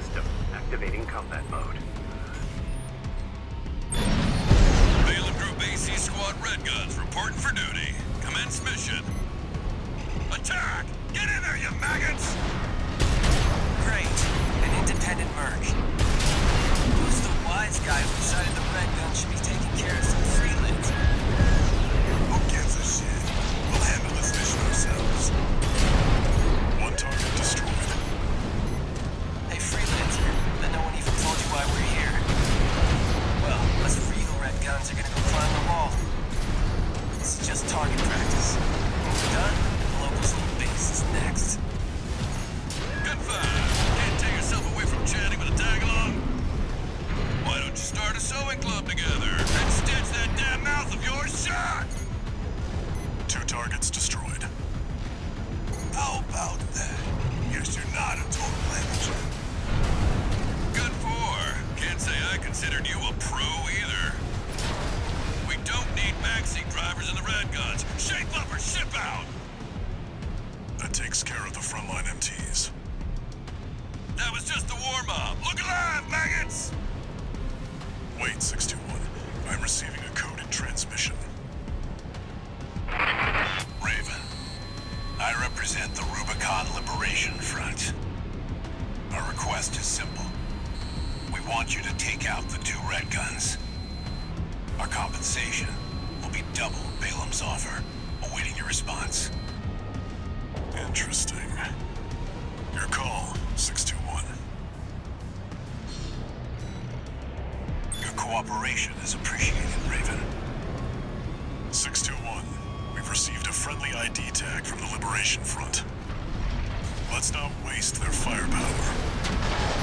system. Activating combat mode. Balam Group AC Squad Red Guns reporting for duty. Commence mission. Attack! Get in there, you maggots! Two targets destroyed. How about that? Guess you're not a total amateur. Good for. Can't say I considered you a pro either. We don't need backseat drivers in the red guns. Shape up or ship out! That takes care of the frontline MTs. That was just the warm-up. Look alive, maggots! Represent the Rubicon Liberation Front. Our request is simple. We want you to take out the two red guns. Our compensation will be double Balam's offer, awaiting your response. Interesting. Your call, 621. Your cooperation is appreciated, Raven. 621, we've received a friendly ID tag from the Liberation Front. Let's not waste their firepower.